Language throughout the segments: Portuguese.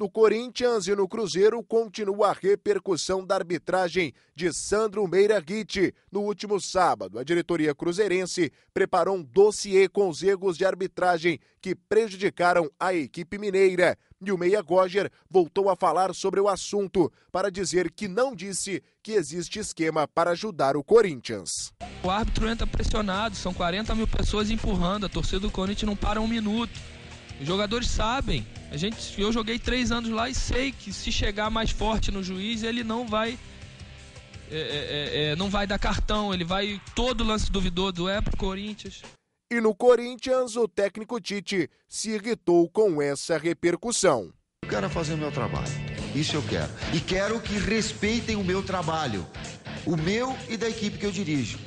No Corinthians e no Cruzeiro continua a repercussão da arbitragem de Sandro Meira Guite. No último sábado, a diretoria cruzeirense preparou um dossiê com os erros de arbitragem que prejudicaram a equipe mineira. E o Meia Goger voltou a falar sobre o assunto para dizer que não disse que existe esquema para ajudar o Corinthians. O árbitro entra pressionado, são 40 mil pessoas empurrando, a torcida do Corinthians não para um minuto. Os jogadores sabem. A gente, eu joguei três anos lá e sei que se chegar mais forte no juiz, ele não vai. É, é, é, é não vai dar cartão, ele vai todo lance duvidoso é pro Corinthians. E no Corinthians, o técnico Tite se irritou com essa repercussão. Eu quero fazer o meu trabalho. Isso eu quero. E quero que respeitem o meu trabalho. O meu e da equipe que eu dirijo.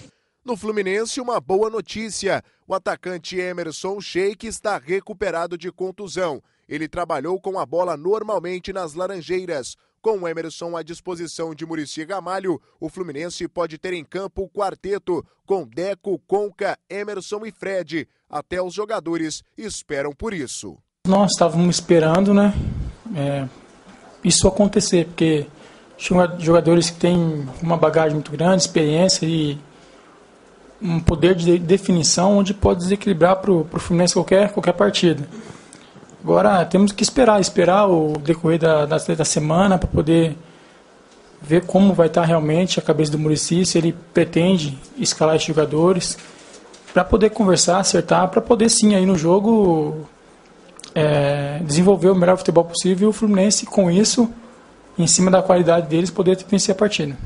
No Fluminense, uma boa notícia. O atacante Emerson Sheik está recuperado de contusão. Ele trabalhou com a bola normalmente nas Laranjeiras. Com o Emerson à disposição de Murici Gamalho, o Fluminense pode ter em campo o quarteto com Deco, Conca, Emerson e Fred. Até os jogadores esperam por isso. Nós estávamos esperando, né? É, isso acontecer, porque jogadores que têm uma bagagem muito grande, experiência e um poder de definição onde pode desequilibrar para o Fluminense qualquer, qualquer partida. Agora temos que esperar, esperar o decorrer da, da, da semana para poder ver como vai estar realmente a cabeça do Murici, se ele pretende escalar esses jogadores, para poder conversar, acertar, para poder sim aí no jogo é, desenvolver o melhor futebol possível e o Fluminense com isso, em cima da qualidade deles, poder vencer a partida.